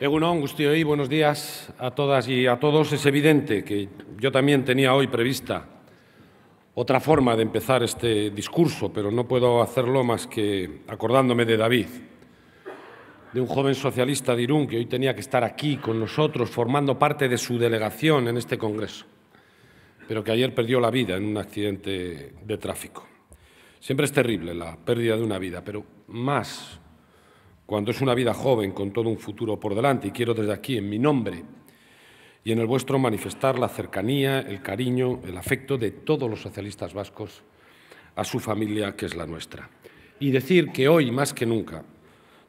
Egunon, Gustioy, buenos días a todas y a todos. Es evidente que yo también tenía hoy prevista otra forma de empezar este discurso, pero no puedo hacerlo más que acordándome de David, de un joven socialista de Irún que hoy tenía que estar aquí con nosotros formando parte de su delegación en este Congreso, pero que ayer perdió la vida en un accidente de tráfico. Siempre es terrible la pérdida de una vida, pero más cuando es una vida joven con todo un futuro por delante. Y quiero desde aquí, en mi nombre y en el vuestro, manifestar la cercanía, el cariño, el afecto de todos los socialistas vascos a su familia, que es la nuestra. Y decir que hoy, más que nunca,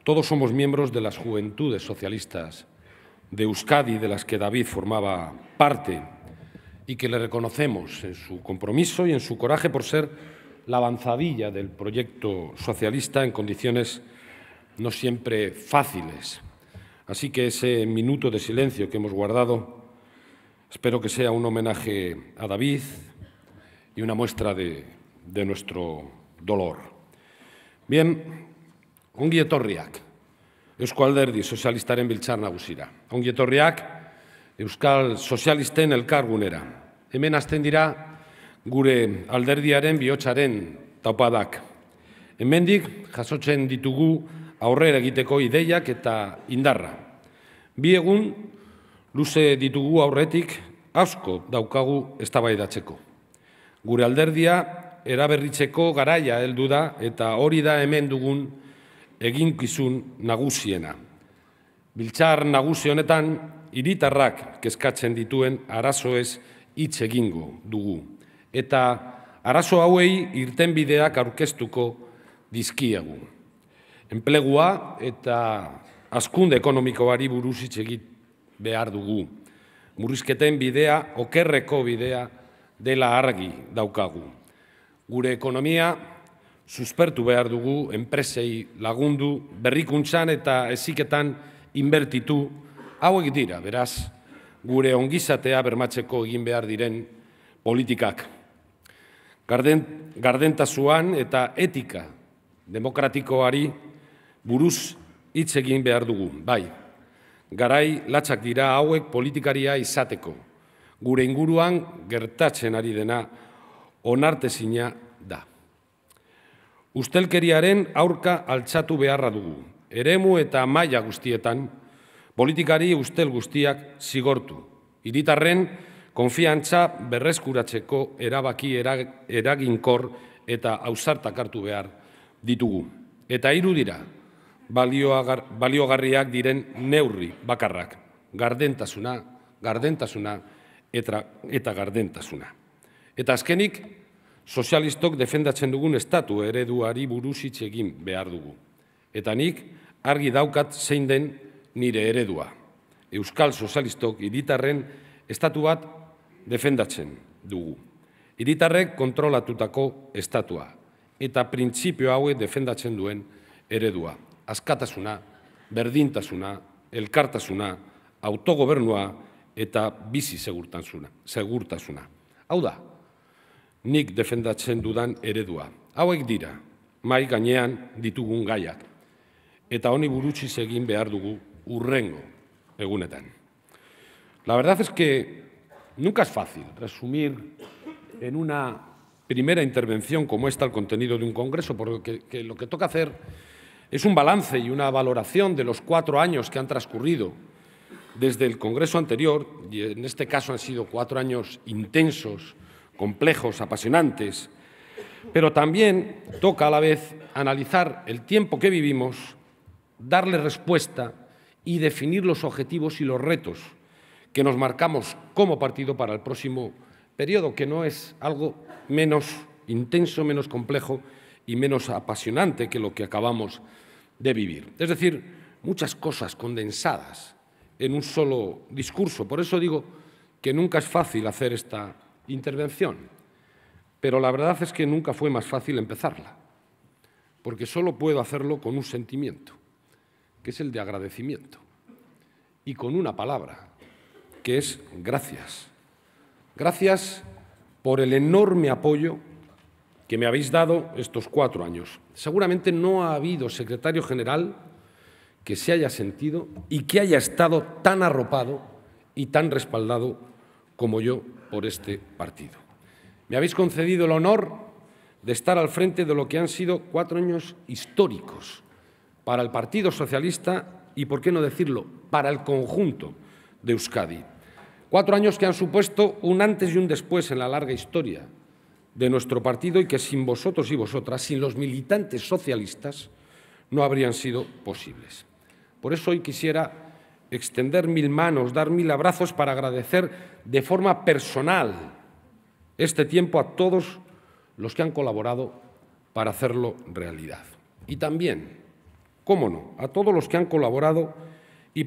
todos somos miembros de las juventudes socialistas de Euskadi, de las que David formaba parte, y que le reconocemos en su compromiso y en su coraje por ser la avanzadilla del proyecto socialista en condiciones no siempre fáciles. Así que ese minuto de silencio que hemos guardado espero que sea un homenaje a David y una muestra de, de nuestro dolor. Bien, ongi etorriak, Eusko Alderdi Sozialistaren biltzar nagusira. Ongi etorriak, Euskal Sozialisten elkargunera. Hemen azten dira gure alderdiaren bihotzaren taupadak. Hemendik jasotzen ditugu aurrera egiteko ideiak eta indarra. Bi egun luze ditugu aurretik asko daukagu eztabaidatzeko. Gure alderdia eraberritzeko garaia heldu da eta hori da hemen dugun eginkizun nagusiena. Biltzar nagusi honetan hiritarrak kezkatzen dituen arazoez hitz egingo dugu eta arazo hauei irtenbideak aurkeztuko dizkiegu. Enplegua eta askunde ekonomikoari buruz hitz egit behar dugu. Murrizketen bidea, okerreko bidea dela argi daukagu. Gure ekonomia suspertu behar dugu, enpresei lagundu, berrikuntzan eta eziketan inbertitu, hauek dira, beraz, gure ongizatea bermatzeko egin behar diren politikak garden, gardentasuan eta etika demokratikoari buruz hitz egin behar dugu, bai. Garai latzak dira hauek politikaria izateko. Gure inguruan gertatzen ari dena onartezina da. Ustelkeriaren aurka altxatu beharra dugu. Eremu eta maila guztietan, politikari ustel guztiak zigortu. Iritarren, konfiantza berreskuratzeko erabaki eraginkor eta ausartak hartu behar ditugu. Eta hiru dira, baliogarriak diren neurri bakarrak, gardentasuna, gardentasuna eta, eta gardentasuna. Eta azkenik, sozialistok defendatzen dugun estatu ereduari buruz hitz egin behar dugu. Eta nik argi daukat zein den nire eredua. Euskal sozialistok hiritarren estatu bat defendatzen dugu. Hiritarrek kontrolatutako estatua eta printzipio hauek defendatzen duen eredua. Askatasuna, berdintasuna, elkartasuna, autogobernua eta bizi segurtasuna. segurtasuna. Hau da, nik defendatzen dudan eredua. Hauek dira, mai gainean ditugun gaiak. Eta honi burutsi egin behar dugu urrengo egunetan. La verdad es que Nunca es fácil resumir en una primera intervención como esta el contenido de un congreso, porque lo que toca hacer es un balance y una valoración de los cuatro años que han transcurrido desde el congreso anterior, y en este caso han sido cuatro años intensos, complejos, apasionantes, pero también toca a la vez analizar el tiempo que vivimos, darle respuesta y definir los objetivos y los retos que nos marcamos como partido para el próximo periodo, que no es algo menos intenso, menos complejo y menos apasionante que lo que acabamos de vivir. Es decir, muchas cosas condensadas en un solo discurso. Por eso digo que nunca es fácil hacer esta intervención, pero la verdad es que nunca fue más fácil empezarla, porque solo puedo hacerlo con un sentimiento, que es el de agradecimiento, y con una palabra, que es gracias. Gracias por el enorme apoyo que me habéis dado estos cuatro años. Seguramente no ha habido secretario general que se haya sentido y que haya estado tan arropado y tan respaldado como yo por este partido. Me habéis concedido el honor de estar al frente de lo que han sido cuatro años históricos para el Partido Socialista y, por qué no decirlo, para el conjunto de Euskadi. Cuatro años que han supuesto un antes y un después en la larga historia de nuestro partido y que sin vosotros y vosotras, sin los militantes socialistas, no habrían sido posibles. Por eso hoy quisiera extender mil manos, dar mil abrazos para agradecer de forma personal este tiempo a todos los que han colaborado para hacerlo realidad. Y también, cómo no, a todos los que han colaborado y,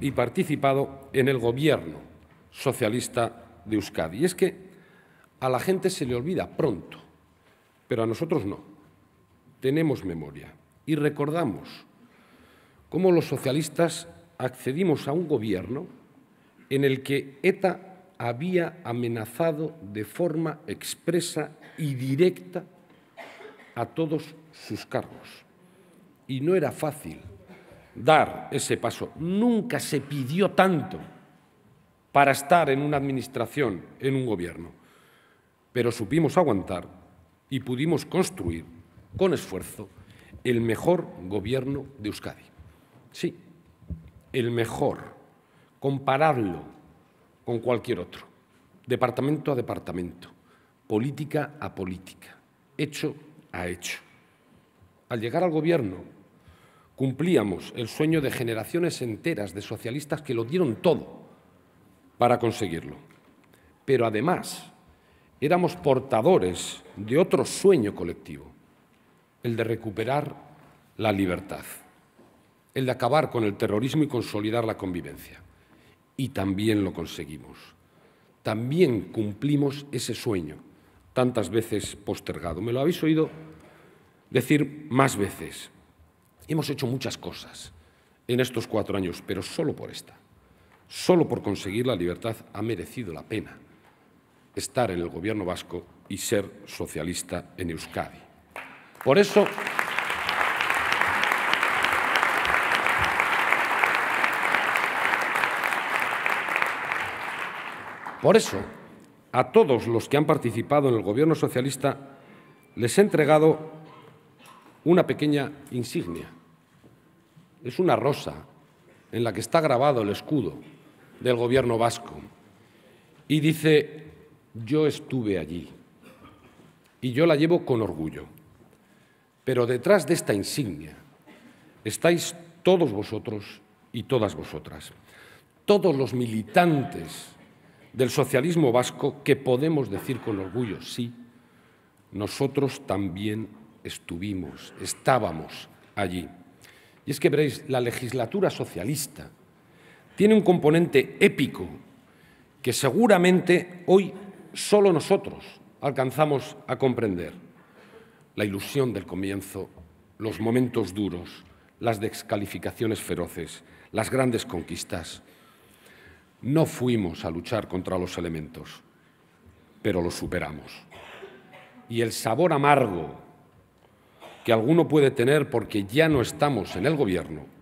y participado en el gobierno socialista de Euskadi. Y es que a la gente se le olvida pronto, pero a nosotros no. Tenemos memoria y recordamos cómo los socialistas accedimos a un gobierno en el que ETA había amenazado de forma expresa y directa a todos sus cargos. Y no era fácil dar ese paso. Nunca se pidió tanto para estar en una administración, en un gobierno. Pero supimos aguantar y pudimos construir, con esfuerzo, el mejor gobierno de Euskadi. Sí, el mejor, compararlo con cualquier otro, departamento a departamento, política a política, hecho a hecho. Al llegar al gobierno, cumplíamos el sueño de generaciones enteras de socialistas que lo dieron todo para conseguirlo. Pero además, éramos portadores de otro sueño colectivo, el de recuperar la libertad el de acabar con el terrorismo y consolidar la convivencia. Y también lo conseguimos. También cumplimos ese sueño, tantas veces postergado. Me lo habéis oído decir más veces. Hemos hecho muchas cosas en estos cuatro años, pero solo por esta, solo por conseguir la libertad ha merecido la pena estar en el gobierno vasco y ser socialista en Euskadi. Por eso. Por eso, a todos los que han participado en el Gobierno socialista les he entregado una pequeña insignia. Es una rosa en la que está grabado el escudo del Gobierno vasco y dice, yo estuve allí y yo la llevo con orgullo. Pero detrás de esta insignia estáis todos vosotros y todas vosotras, todos los militantes del socialismo vasco que podemos decir con orgullo, sí, nosotros también estuvimos, estábamos allí. Y es que veréis, la legislatura socialista tiene un componente épico que seguramente hoy solo nosotros alcanzamos a comprender. La ilusión del comienzo, los momentos duros, las descalificaciones feroces, las grandes conquistas. No fuimos a luchar contra los elementos, pero los superamos. Y el sabor amargo que alguno puede tener porque ya no estamos en el gobierno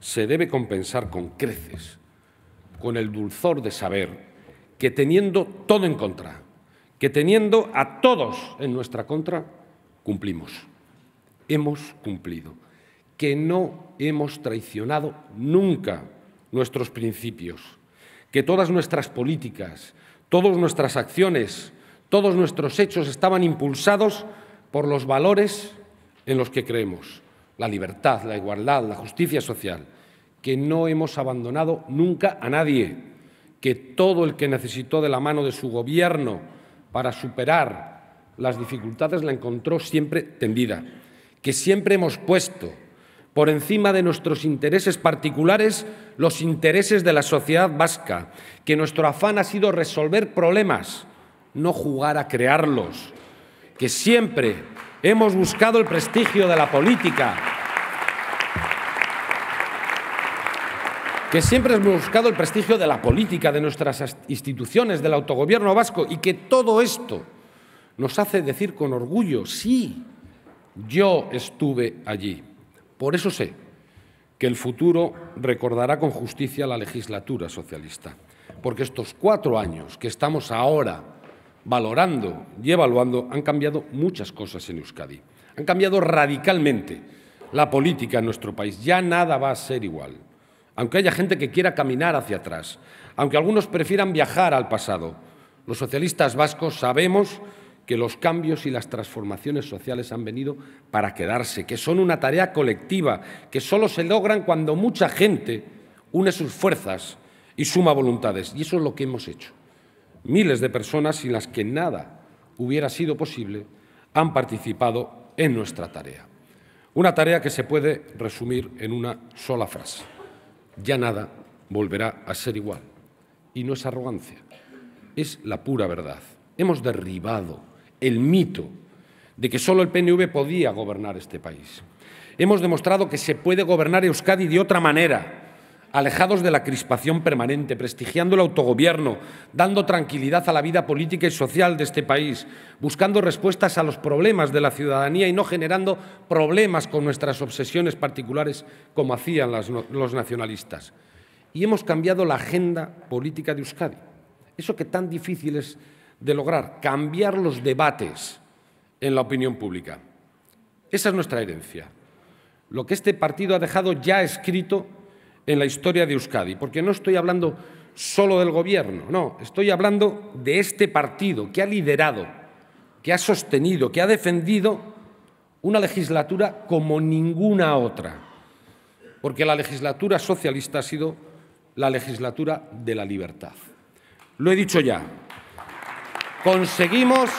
se debe compensar con creces, con el dulzor de saber que teniendo todo en contra, que teniendo a todos en nuestra contra, cumplimos. Hemos cumplido. Que no hemos traicionado nunca nuestros principios que todas nuestras políticas, todas nuestras acciones, todos nuestros hechos estaban impulsados por los valores en los que creemos, la libertad, la igualdad, la justicia social, que no hemos abandonado nunca a nadie, que todo el que necesitó de la mano de su gobierno para superar las dificultades la encontró siempre tendida, que siempre hemos puesto por encima de nuestros intereses particulares los intereses de la sociedad vasca, que nuestro afán ha sido resolver problemas, no jugar a crearlos, que siempre hemos buscado el prestigio de la política, que siempre hemos buscado el prestigio de la política, de nuestras instituciones, del autogobierno vasco, y que todo esto nos hace decir con orgullo, sí, yo estuve allí. Por eso sé que el futuro recordará con justicia la legislatura socialista, porque estos cuatro años que estamos ahora valorando y evaluando han cambiado muchas cosas en Euskadi, han cambiado radicalmente la política en nuestro país, ya nada va a ser igual, aunque haya gente que quiera caminar hacia atrás, aunque algunos prefieran viajar al pasado, los socialistas vascos sabemos que los cambios y las transformaciones sociales han venido para quedarse, que son una tarea colectiva, que solo se logran cuando mucha gente une sus fuerzas y suma voluntades. Y eso es lo que hemos hecho. Miles de personas sin las que nada hubiera sido posible han participado en nuestra tarea. Una tarea que se puede resumir en una sola frase. Ya nada volverá a ser igual. Y no es arrogancia, es la pura verdad. Hemos derribado el mito de que solo el PNV podía gobernar este país. Hemos demostrado que se puede gobernar Euskadi de otra manera, alejados de la crispación permanente, prestigiando el autogobierno, dando tranquilidad a la vida política y social de este país, buscando respuestas a los problemas de la ciudadanía y no generando problemas con nuestras obsesiones particulares como hacían los nacionalistas. Y hemos cambiado la agenda política de Euskadi. Eso que tan difícil es de lograr cambiar los debates en la opinión pública. Esa es nuestra herencia. Lo que este partido ha dejado ya escrito en la historia de Euskadi, porque no estoy hablando solo del gobierno, no, estoy hablando de este partido que ha liderado, que ha sostenido, que ha defendido una legislatura como ninguna otra, porque la legislatura socialista ha sido la legislatura de la libertad. Lo he dicho ya, conseguimos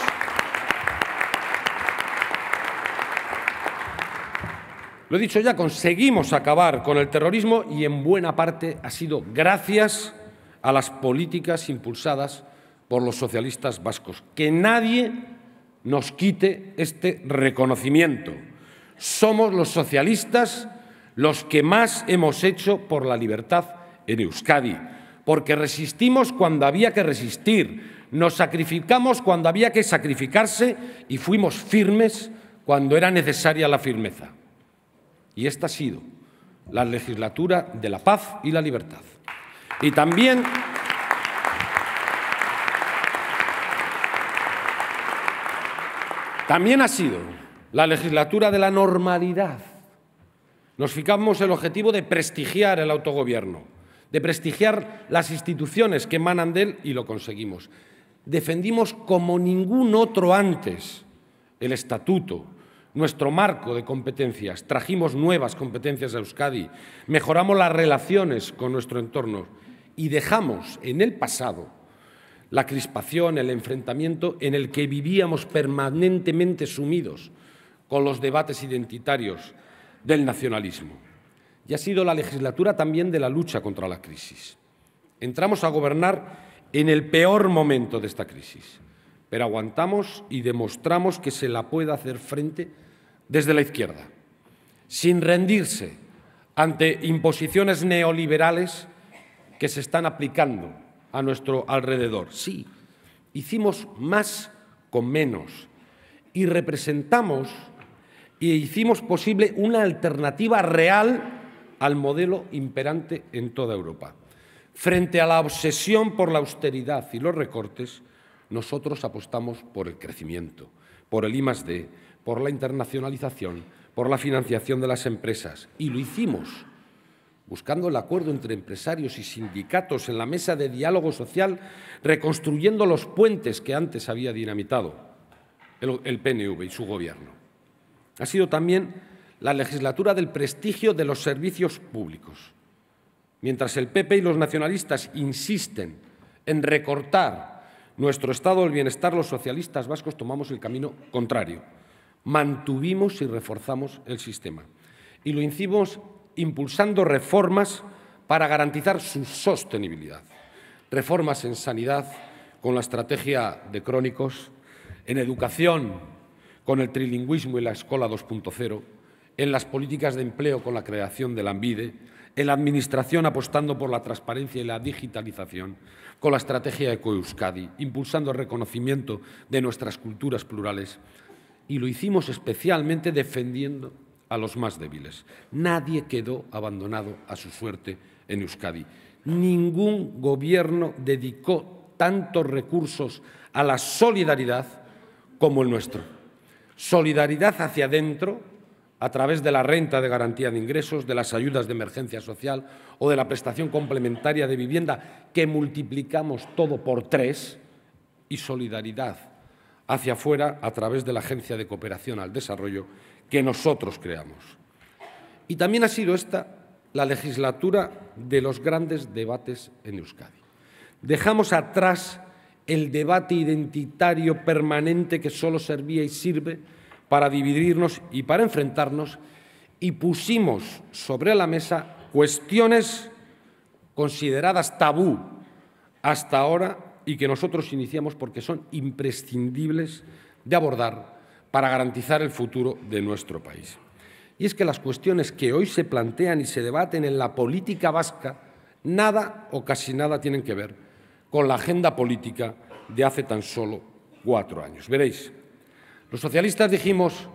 Lo he dicho ya, conseguimos acabar con el terrorismo y en buena parte ha sido gracias a las políticas impulsadas por los socialistas vascos. Que nadie nos quite este reconocimiento. Somos los socialistas los que más hemos hecho por la libertad en Euskadi, porque resistimos cuando había que resistir, nos sacrificamos cuando había que sacrificarse y fuimos firmes cuando era necesaria la firmeza. Y esta ha sido la legislatura de la paz y la libertad. Y también También ha sido la legislatura de la normalidad. Nos fijamos el objetivo de prestigiar el autogobierno, de prestigiar las instituciones que emanan de él y lo conseguimos defendimos como ningún otro antes el estatuto, nuestro marco de competencias, trajimos nuevas competencias a Euskadi, mejoramos las relaciones con nuestro entorno y dejamos en el pasado la crispación, el enfrentamiento en el que vivíamos permanentemente sumidos con los debates identitarios del nacionalismo. Y ha sido la legislatura también de la lucha contra la crisis. Entramos a gobernar en el peor momento de esta crisis, pero aguantamos y demostramos que se la puede hacer frente desde la izquierda, sin rendirse ante imposiciones neoliberales que se están aplicando a nuestro alrededor. Sí, hicimos más con menos y representamos y hicimos posible una alternativa real al modelo imperante en toda Europa. Frente a la obsesión por la austeridad y los recortes, nosotros apostamos por el crecimiento, por el I+D, por la internacionalización, por la financiación de las empresas y lo hicimos buscando el acuerdo entre empresarios y sindicatos en la mesa de diálogo social, reconstruyendo los puentes que antes había dinamitado el, PNV y su gobierno. Ha sido también la legislatura del prestigio de los servicios públicos Mientras el PP y los nacionalistas insisten en recortar nuestro estado del bienestar, los socialistas vascos tomamos el camino contrario. Mantuvimos y reforzamos el sistema. Y lo hicimos impulsando reformas para garantizar su sostenibilidad. Reformas en sanidad con la estrategia de crónicos, en educación con el trilingüismo y la escuela 2.0, en las políticas de empleo con la creación de la ANVIDE, en la Administración apostando por la transparencia y la digitalización, con la estrategia EcoEuskadi, impulsando el reconocimiento de nuestras culturas plurales. Y lo hicimos especialmente defendiendo a los más débiles. Nadie quedó abandonado a su suerte en Euskadi. Ningún gobierno dedicó tantos recursos a la solidaridad como el nuestro. Solidaridad hacia adentro, a través de la renta de garantía de ingresos, de las ayudas de emergencia social o de la prestación complementaria de vivienda, que multiplicamos todo por tres, y solidaridad hacia afuera a través de la Agencia de Cooperación al Desarrollo que nosotros creamos. Y también ha sido esta la legislatura de los grandes debates en Euskadi. Dejamos atrás el debate identitario permanente que solo servía y sirve para dividirnos y para enfrentarnos y pusimos sobre la mesa cuestiones consideradas tabú hasta ahora y que nosotros iniciamos porque son imprescindibles de abordar para garantizar el futuro de nuestro país. Y es que las cuestiones que hoy se plantean y se debaten en la política vasca nada o casi nada tienen que ver con la agenda política de hace tan solo cuatro años. Veréis, los socialistas dijimos,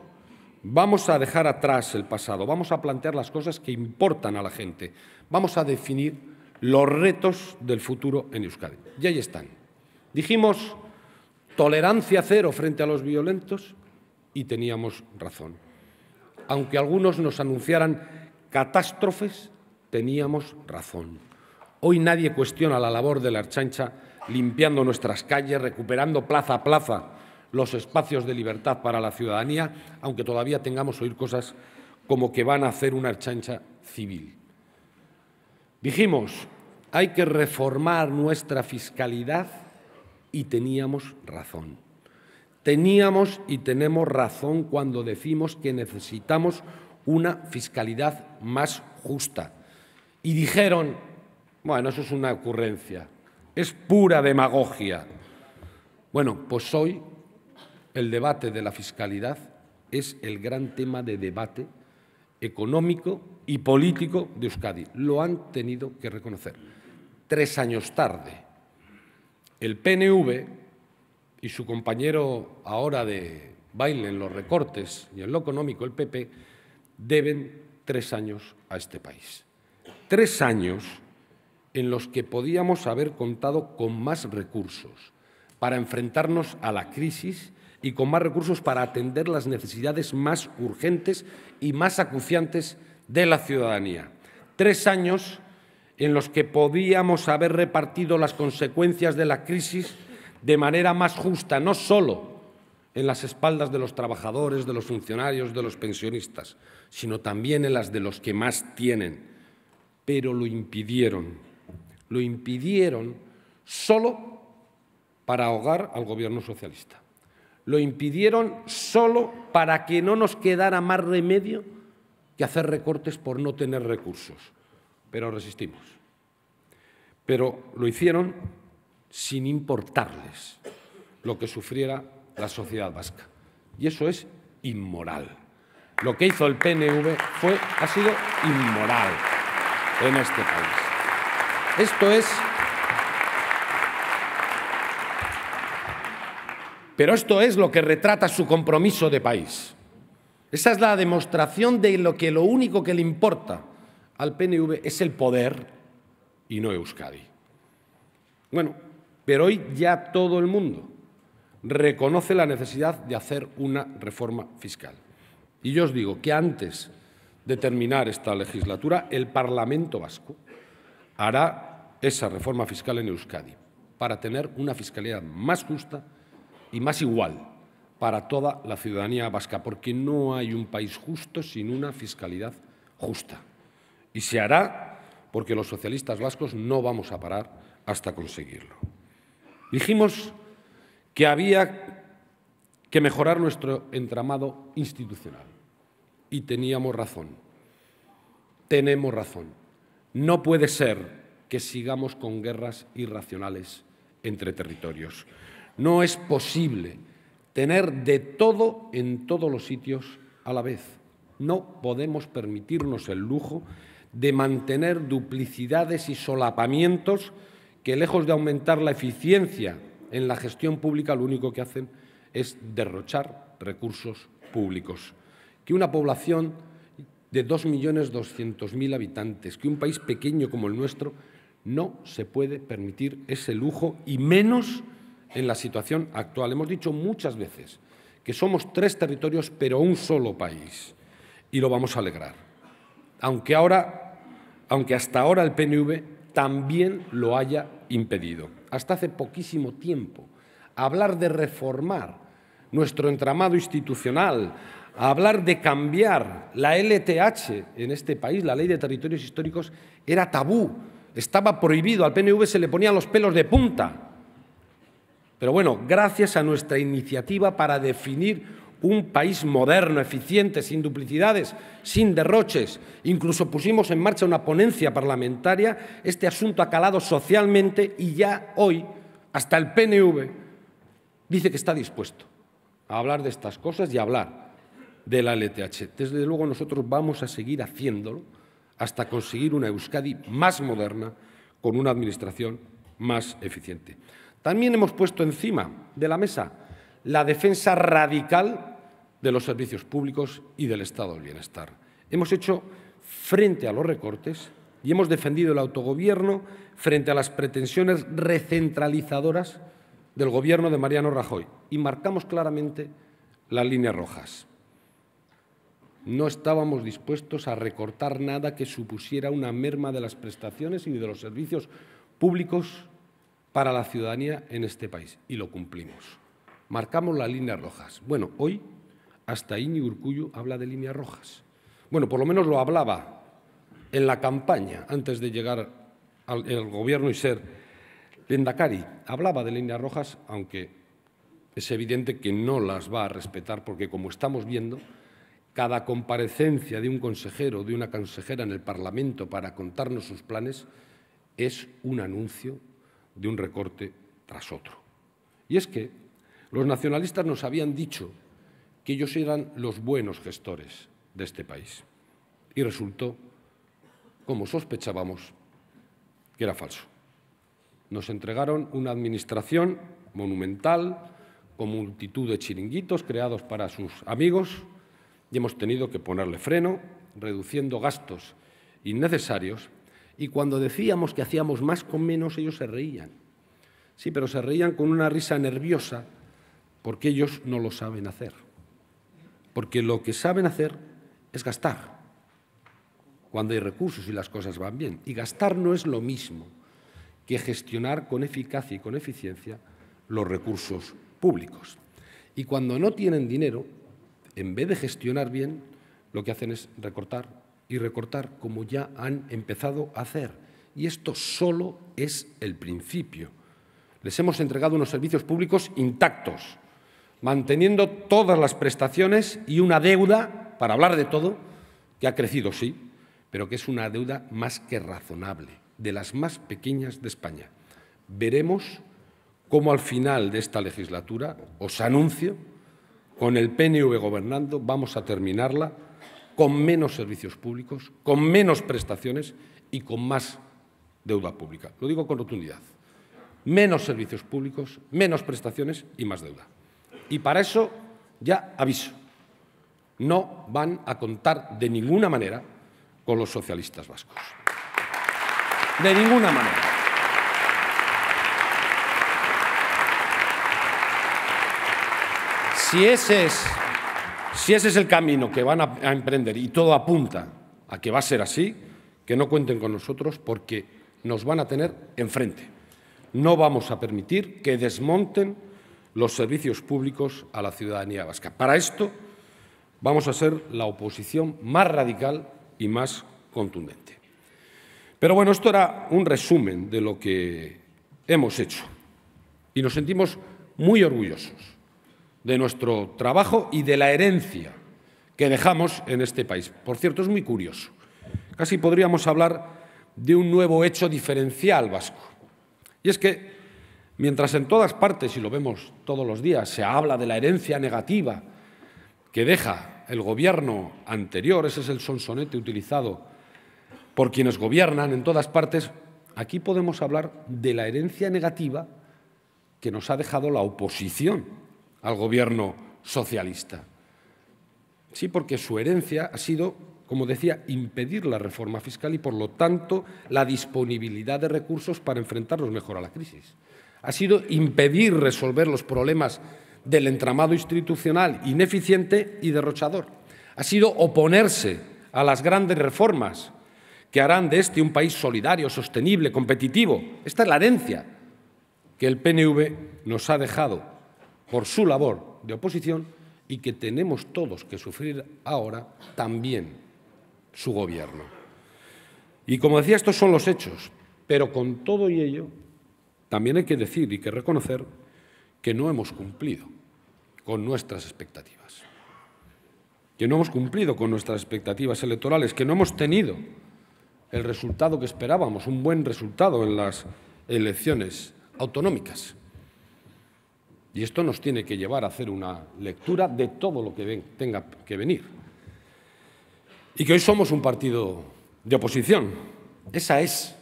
vamos a dejar atrás el pasado, vamos a plantear las cosas que importan a la gente, vamos a definir los retos del futuro en Euskadi. Y ahí están. Dijimos tolerancia cero frente a los violentos y teníamos razón. Aunque algunos nos anunciaran catástrofes, teníamos razón. Hoy nadie cuestiona la labor de la Archancha limpiando nuestras calles, recuperando plaza a plaza los espacios de libertad para la ciudadanía, aunque todavía tengamos oír cosas como que van a hacer una archancha civil. Dijimos, hay que reformar nuestra fiscalidad y teníamos razón. Teníamos y tenemos razón cuando decimos que necesitamos una fiscalidad más justa. Y dijeron, bueno, eso es una ocurrencia, es pura demagogia. Bueno, pues hoy el debate de la fiscalidad es el gran tema de debate económico y político de Euskadi. Lo han tenido que reconocer. Tres años tarde, el PNV y su compañero ahora de baile en los recortes y en lo económico, el PP, deben tres años a este país. Tres años en los que podíamos haber contado con más recursos para enfrentarnos a la crisis y con más recursos para atender las necesidades más urgentes y más acuciantes de la ciudadanía. Tres años en los que podíamos haber repartido las consecuencias de la crisis de manera más justa, no solo en las espaldas de los trabajadores, de los funcionarios, de los pensionistas, sino también en las de los que más tienen. Pero lo impidieron lo impidieron solo para ahogar al gobierno socialista. Lo impidieron solo para que no nos quedara más remedio que hacer recortes por no tener recursos. Pero resistimos. Pero lo hicieron sin importarles lo que sufriera la sociedad vasca. Y eso es inmoral. Lo que hizo el PNV fue, ha sido inmoral en este país. Esto es... Pero esto es lo que retrata su compromiso de país. Esa es la demostración de lo que lo único que le importa al PNV es el poder y no Euskadi. Bueno, pero hoy ya todo el mundo reconoce la necesidad de hacer una reforma fiscal. Y yo os digo que antes de terminar esta legislatura, el Parlamento Vasco hará esa reforma fiscal en Euskadi para tener una fiscalidad más justa y más igual para toda la ciudadanía vasca, porque no hay un país justo sin una fiscalidad justa. Y se hará porque los socialistas vascos no vamos a parar hasta conseguirlo. Dijimos que había que mejorar nuestro entramado institucional y teníamos razón. Tenemos razón. No puede ser que sigamos con guerras irracionales entre territorios. No es posible tener de todo en todos los sitios a la vez. No podemos permitirnos el lujo de mantener duplicidades y solapamientos que, lejos de aumentar la eficiencia en la gestión pública, lo único que hacen es derrochar recursos públicos. Que una población de 2.200.000 habitantes, que un país pequeño como el nuestro no se puede permitir ese lujo y menos en la situación actual. Hemos dicho muchas veces que somos tres territorios pero un solo país y lo vamos a alegrar. Aunque ahora, aunque hasta ahora el PNV también lo haya impedido. Hasta hace poquísimo tiempo hablar de reformar nuestro entramado institucional, hablar de cambiar la LTH en este país, la Ley de Territorios Históricos, era tabú, estaba prohibido, al PNV se le ponían los pelos de punta. Pero bueno, gracias a nuestra iniciativa para definir un país moderno, eficiente, sin duplicidades, sin derroches. Incluso pusimos en marcha una ponencia parlamentaria. Este asunto ha calado socialmente y ya hoy, hasta el PNV, dice que está dispuesto a hablar de estas cosas y a hablar de la LTH. Desde luego nosotros vamos a seguir haciéndolo hasta conseguir una Euskadi más moderna, con una administración más eficiente. También hemos puesto encima de la mesa la defensa radical de los servicios públicos y del estado del bienestar. Hemos hecho frente a los recortes y hemos defendido el autogobierno frente a las pretensiones recentralizadoras del gobierno de Mariano Rajoy y marcamos claramente las líneas rojas. No estábamos dispuestos a recortar nada que supusiera una merma de las prestaciones y de los servicios públicos para la ciudadanía en este país y lo cumplimos. Marcamos las líneas rojas. Bueno, hoy hasta Íñigo Urcullu habla de líneas rojas. Bueno, por lo menos lo hablaba en la campaña antes de llegar al gobierno y ser Lendakari. Hablaba de líneas rojas, aunque es evidente que no las va a respetar porque, como estamos viendo, cada comparecencia de un consejero o de una consejera en el Parlamento para contarnos sus planes es un anuncio de un recorte tras otro. Y es que los nacionalistas nos habían dicho que ellos eran los buenos gestores de este país. Y resultó, como sospechábamos, que era falso. Nos entregaron una administración monumental, con multitud de chiringuitos creados para sus amigos, y hemos tenido que ponerle freno, reduciendo gastos innecesarios, y cuando decíamos que hacíamos más con menos, ellos se reían. Sí, pero se reían con una risa nerviosa, porque ellos no lo saben hacer porque lo que saben hacer es gastar cuando hay recursos y las cosas van bien. Y gastar no es lo mismo que gestionar con eficacia y con eficiencia los recursos públicos. Y cuando no tienen dinero, en vez de gestionar bien, lo que hacen es recortar y recortar como ya han empezado a hacer. Y esto solo es el principio. Les hemos entregado unos servicios públicos intactos, manteniendo todas las prestaciones y una deuda, para hablar de todo, que ha crecido, sí, pero que es una deuda más que razonable, de las más pequeñas de España. Veremos cómo al final de esta legislatura, os anuncio, con el PNV gobernando, vamos a terminarla con menos servicios públicos, con menos prestaciones y con más deuda pública. Lo digo con rotundidad. Menos servicios públicos, menos prestaciones y más deuda. Y para eso, ya aviso, no van a contar de ninguna manera con los socialistas vascos. De ninguna manera. Si ese es, si ese es el camino que van a, emprender y todo apunta a que va a ser así, que no cuenten con nosotros porque nos van a tener enfrente. No vamos a permitir que desmonten los servicios públicos a la ciudadanía vasca. Para esto vamos a ser la oposición más radical y más contundente. Pero bueno, esto era un resumen de lo que hemos hecho y nos sentimos muy orgullosos de nuestro trabajo y de la herencia que dejamos en este país. Por cierto, es muy curioso. Casi podríamos hablar de un nuevo hecho diferencial vasco. Y es que Mientras en todas partes, y lo vemos todos los días, se habla de la herencia negativa que deja el gobierno anterior, ese es el sonsonete utilizado por quienes gobiernan en todas partes, aquí podemos hablar de la herencia negativa que nos ha dejado la oposición al gobierno socialista. Sí, porque su herencia ha sido, como decía, impedir la reforma fiscal y, por lo tanto, la disponibilidad de recursos para enfrentarnos mejor a la crisis. Ha sido impedir resolver los problemas del entramado institucional ineficiente y derrochador. Ha sido oponerse a las grandes reformas que harán de este un país solidario, sostenible, competitivo. Esta es la herencia que el PNV nos ha dejado por su labor de oposición y que tenemos todos que sufrir ahora también su gobierno. Y como decía, estos son los hechos, pero con todo y ello también hay que decir y que reconocer que no hemos cumplido con nuestras expectativas, que no hemos cumplido con nuestras expectativas electorales, que no hemos tenido el resultado que esperábamos, un buen resultado en las elecciones autonómicas. Y esto nos tiene que llevar a hacer una lectura de todo lo que tenga que venir y que hoy somos un partido de oposición. Esa es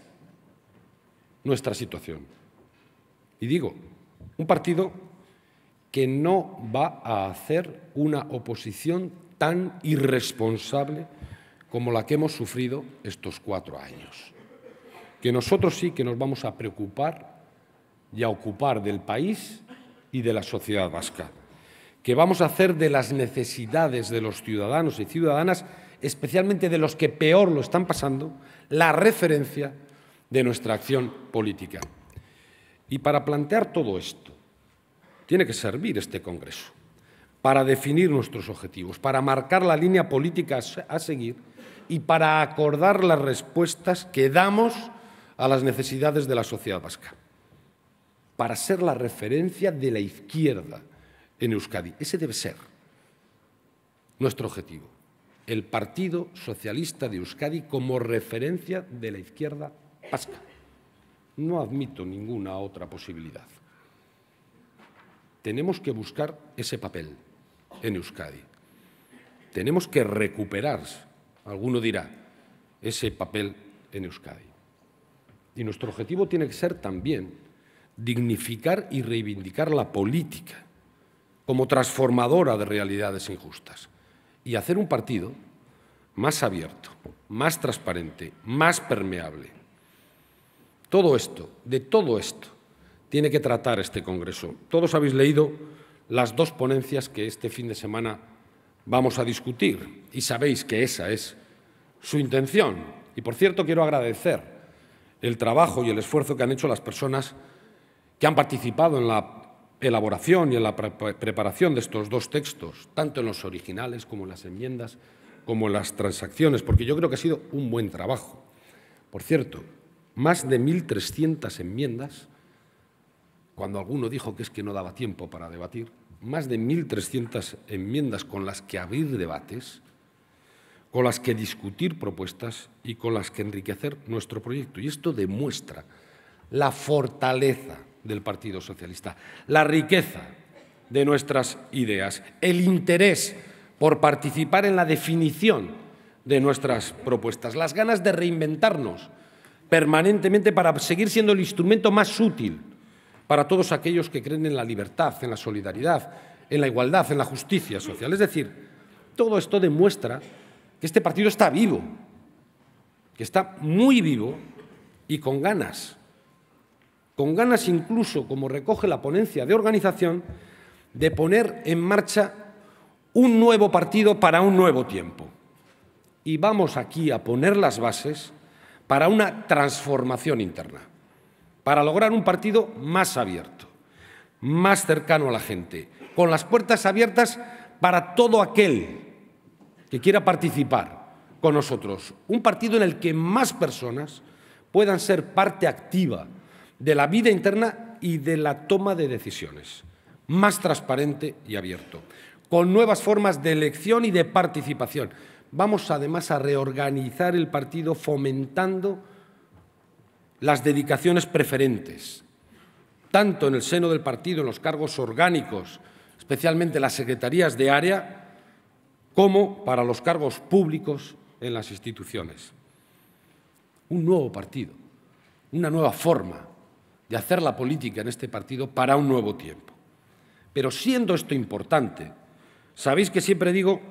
nuestra situación. Y digo, un partido que no va a hacer una oposición tan irresponsable como la que hemos sufrido estos cuatro años. Que nosotros sí que nos vamos a preocupar y a ocupar del país y de la sociedad vasca. Que vamos a hacer de las necesidades de los ciudadanos y ciudadanas especialmente de los que peor lo están pasando, la referencia de nuestra acción política. Y para plantear todo esto, tiene que servir este Congreso para definir nuestros objetivos, para marcar la línea política a seguir y para acordar las respuestas que damos a las necesidades de la sociedad vasca, para ser la referencia de la izquierda en Euskadi. Ese debe ser nuestro objetivo el Partido Socialista de Euskadi como referencia de la izquierda vasca. No admito ninguna otra posibilidad. Tenemos que buscar ese papel en Euskadi. Tenemos que recuperar, alguno dirá, ese papel en Euskadi. Y nuestro objetivo tiene que ser también dignificar y reivindicar la política como transformadora de realidades injustas y hacer un partido más abierto, más transparente, más permeable. Todo esto, de todo esto, tiene que tratar este Congreso. Todos habéis leído las dos ponencias que este fin de semana vamos a discutir y sabéis que esa es su intención. Y, por cierto, quiero agradecer el trabajo y el esfuerzo que han hecho las personas que han participado en la elaboración y en la preparación de estos dos textos, tanto en los originales como en las enmiendas, como en las transacciones, porque yo creo que ha sido un buen trabajo. Por cierto, más de 1.300 enmiendas, cuando alguno dijo que es que no daba tiempo para debatir, más de 1.300 enmiendas con las que abrir debates, con las que discutir propuestas y con las que enriquecer nuestro proyecto. Y esto demuestra la fortaleza del Partido Socialista, la riqueza de nuestras ideas, el interés por participar en la definición de nuestras propuestas, las ganas de reinventarnos permanentemente para seguir siendo el instrumento más útil para todos aquellos que creen en la libertad, en la solidaridad, en la igualdad, en la justicia social. Es decir, todo esto demuestra que este partido está vivo, que está muy vivo y con ganas con ganas incluso, como recoge la ponencia de organización, de poner en marcha un nuevo partido para un nuevo tiempo. Y vamos aquí a poner las bases para una transformación interna, para lograr un partido más abierto, más cercano a la gente, con las puertas abiertas para todo aquel que quiera participar con nosotros. Un partido en el que más personas puedan ser parte activa de la vida interna y de la toma de decisiones, más transparente y abierto, con nuevas formas de elección y de participación. Vamos además a reorganizar el partido fomentando las dedicaciones preferentes, tanto en el seno del partido, en los cargos orgánicos, especialmente las secretarías de área, como para los cargos públicos en las instituciones. Un nuevo partido, una nueva forma de hacer la política en este partido para un nuevo tiempo. Pero siendo esto importante, sabéis que siempre digo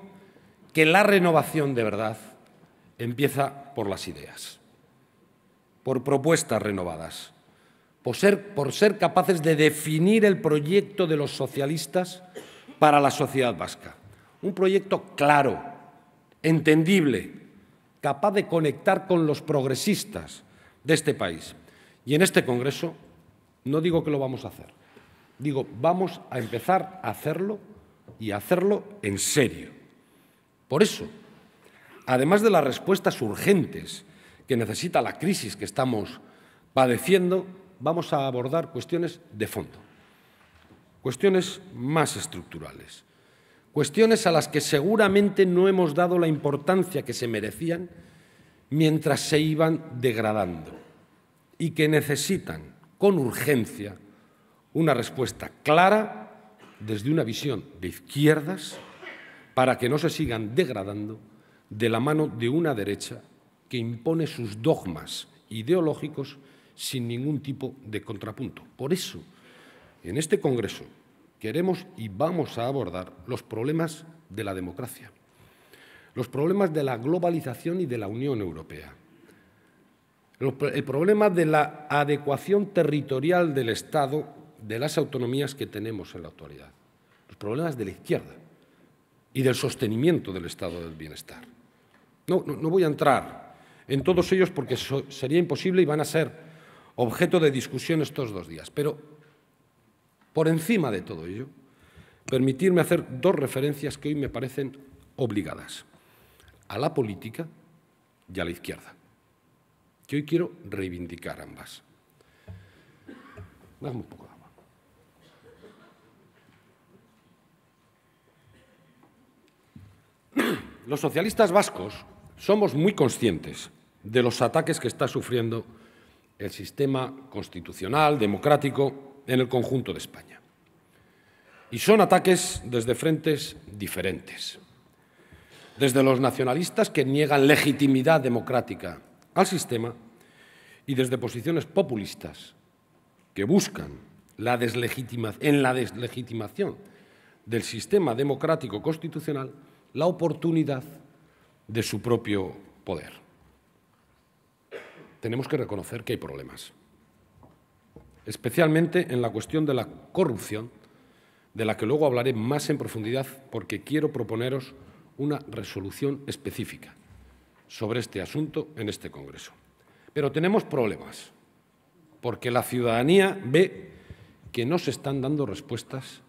que la renovación de verdad empieza por las ideas, por propuestas renovadas, por ser, por ser capaces de definir el proyecto de los socialistas para la sociedad vasca. Un proyecto claro, entendible, capaz de conectar con los progresistas de este país. Y en este Congreso no digo que lo vamos a hacer, digo, vamos a empezar a hacerlo y a hacerlo en serio. Por eso, además de las respuestas urgentes que necesita la crisis que estamos padeciendo, vamos a abordar cuestiones de fondo, cuestiones más estructurales, cuestiones a las que seguramente no hemos dado la importancia que se merecían mientras se iban degradando y que necesitan con urgencia una respuesta clara desde una visión de izquierdas para que no se sigan degradando de la mano de una derecha que impone sus dogmas ideológicos sin ningún tipo de contrapunto. Por eso, en este Congreso queremos y vamos a abordar los problemas de la democracia, los problemas de la globalización y de la Unión Europea, el problema de la adecuación territorial del Estado de las autonomías que tenemos en la actualidad, los problemas de la izquierda y del sostenimiento del Estado del bienestar. No, no, voy a entrar en todos ellos porque sería imposible y van a ser objeto de discusión estos dos días, pero por encima de todo ello, permitirme hacer dos referencias que hoy me parecen obligadas, a la política y a la izquierda que hoy quiero reivindicar ambas. Dame un poco de agua. Los socialistas vascos somos muy conscientes de los ataques que está sufriendo el sistema constitucional, democrático, en el conjunto de España. Y son ataques desde frentes diferentes. Desde los nacionalistas que niegan legitimidad democrática al sistema y desde posiciones populistas que buscan la en la deslegitimación del sistema democrático constitucional la oportunidad de su propio poder. Tenemos que reconocer que hay problemas, especialmente en la cuestión de la corrupción, de la que luego hablaré más en profundidad porque quiero proponeros una resolución específica sobre este asunto en este Congreso. Pero tenemos problemas, porque la ciudadanía ve que no se están dando respuestas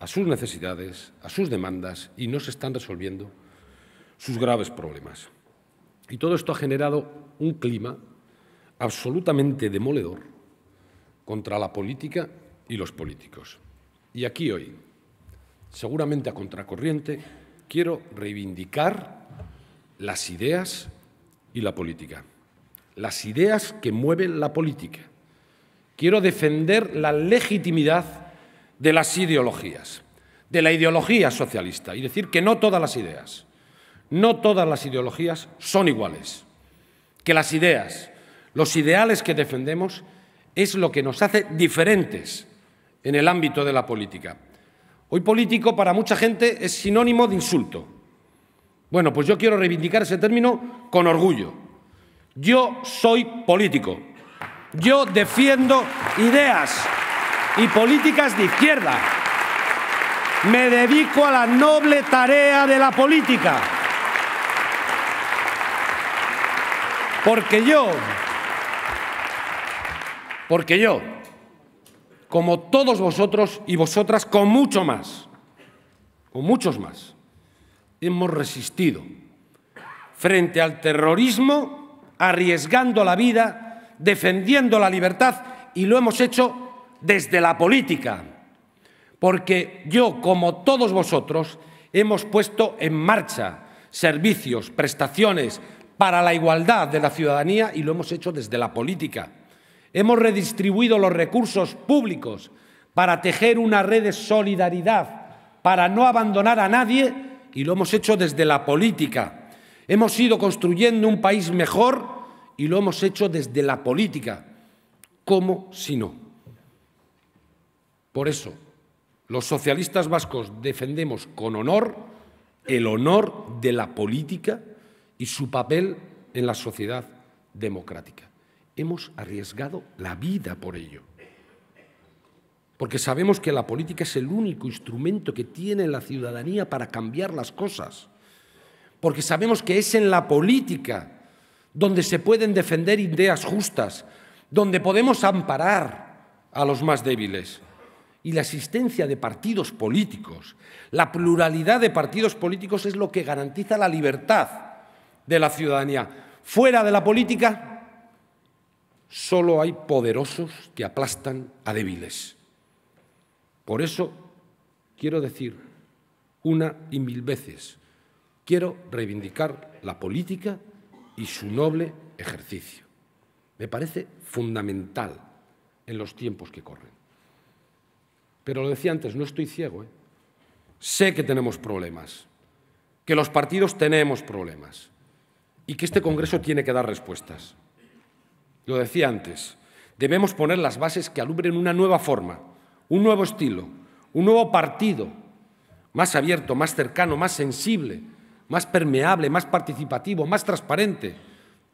a sus necesidades, a sus demandas y no se están resolviendo sus graves problemas. Y todo esto ha generado un clima absolutamente demoledor contra la política y los políticos. Y aquí hoy, seguramente a contracorriente, quiero reivindicar las ideas y la política. Las ideas que mueven la política. Quiero defender la legitimidad de las ideologías, de la ideología socialista, y decir que no todas las ideas, no todas las ideologías son iguales, que las ideas, los ideales que defendemos es lo que nos hace diferentes en el ámbito de la política. Hoy político para mucha gente es sinónimo de insulto. Bueno, pues yo quiero reivindicar ese término con orgullo. Yo soy político. Yo defiendo ideas y políticas de izquierda. Me dedico a la noble tarea de la política. Porque yo, porque yo, como todos vosotros y vosotras, con mucho más, con muchos más, hemos resistido frente al terrorismo, arriesgando la vida, defendiendo la libertad y lo hemos hecho desde la política, porque yo, como todos vosotros, hemos puesto en marcha servicios, prestaciones para la igualdad de la ciudadanía y lo hemos hecho desde la política. Hemos redistribuido los recursos públicos para tejer una red de solidaridad, para no abandonar a nadie y lo hemos hecho desde la política. Hemos ido construyendo un país mejor y lo hemos hecho desde la política. ¿Cómo si no? Por eso, los socialistas vascos defendemos con honor el honor de la política y su papel en la sociedad democrática. Hemos arriesgado la vida por ello. Porque sabemos que la política es el único instrumento que tiene la ciudadanía para cambiar las cosas. Porque sabemos que es en la política donde se pueden defender ideas justas, donde podemos amparar a los más débiles. Y la existencia de partidos políticos, la pluralidad de partidos políticos es lo que garantiza la libertad de la ciudadanía. Fuera de la política, solo hay poderosos que aplastan a débiles. Por eso quiero decir una y mil veces, quiero reivindicar la política y su noble ejercicio. Me parece fundamental en los tiempos que corren. Pero lo decía antes, no estoy ciego. ¿eh? Sé que tenemos problemas, que los partidos tenemos problemas y que este Congreso tiene que dar respuestas. Lo decía antes, debemos poner las bases que alumbren una nueva forma, un nuevo estilo, un nuevo partido, más abierto, más cercano, más sensible, más permeable, más participativo, más transparente,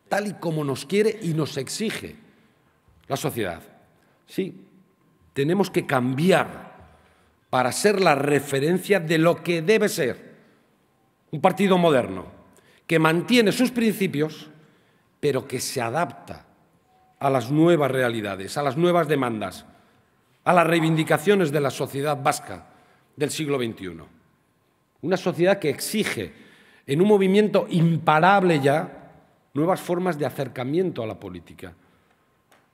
tal y como nos quiere y nos exige la sociedad. Sí, tenemos que cambiar para ser la referencia de lo que debe ser un partido moderno, que mantiene sus principios, pero que se adapta a las nuevas realidades, a las nuevas demandas, a las reivindicaciones de la sociedad vasca del siglo XXI. Una sociedad que exige en un movimiento imparable ya, nuevas formas de acercamiento a la política,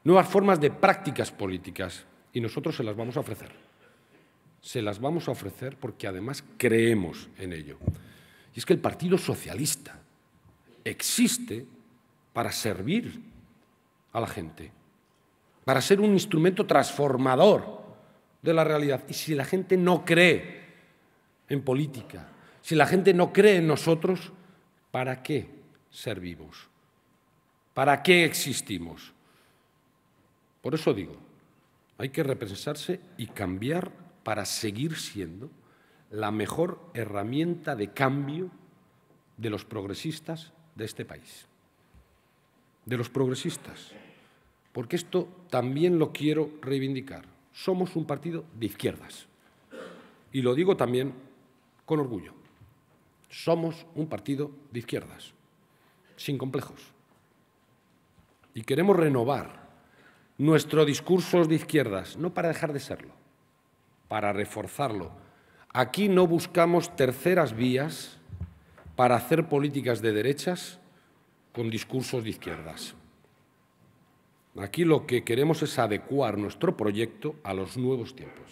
nuevas formas de prácticas políticas, y nosotros se las vamos a ofrecer. Se las vamos a ofrecer porque además creemos en ello. Y es que el Partido Socialista existe para servir a la gente, para ser un instrumento transformador de la realidad. Y si la gente no cree en política, si la gente no cree en nosotros, ¿para qué servimos? ¿Para qué existimos? Por eso digo, hay que repensarse y cambiar para seguir siendo la mejor herramienta de cambio de los progresistas de este país. De los progresistas. Porque esto también lo quiero reivindicar. Somos un partido de izquierdas. Y lo digo también con orgullo. Somos un partido de izquierdas, sin complejos. Y queremos renovar nuestro discurso de izquierdas, no para dejar de serlo, para reforzarlo. Aquí no buscamos terceras vías para hacer políticas de derechas con discursos de izquierdas. Aquí lo que queremos es adecuar nuestro proyecto a los nuevos tiempos,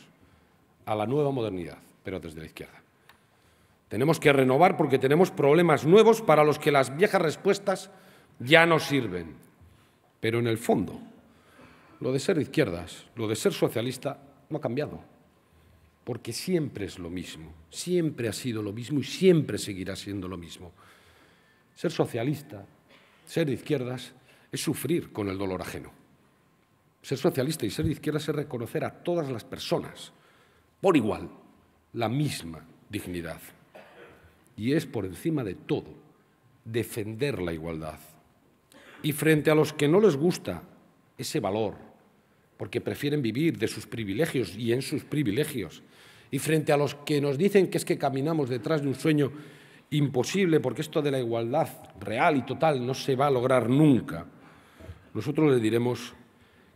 a la nueva modernidad, pero desde la izquierda. Tenemos que renovar porque tenemos problemas nuevos para los que las viejas respuestas ya no sirven. Pero en el fondo, lo de ser de izquierdas, lo de ser socialista, no ha cambiado. Porque siempre es lo mismo, siempre ha sido lo mismo y siempre seguirá siendo lo mismo. Ser socialista, ser de izquierdas, es sufrir con el dolor ajeno. Ser socialista y ser de izquierdas es reconocer a todas las personas, por igual, la misma dignidad y es por encima de todo defender la igualdad. Y frente a los que no les gusta ese valor, porque prefieren vivir de sus privilegios y en sus privilegios, y frente a los que nos dicen que es que caminamos detrás de un sueño imposible, porque esto de la igualdad real y total no se va a lograr nunca, nosotros le diremos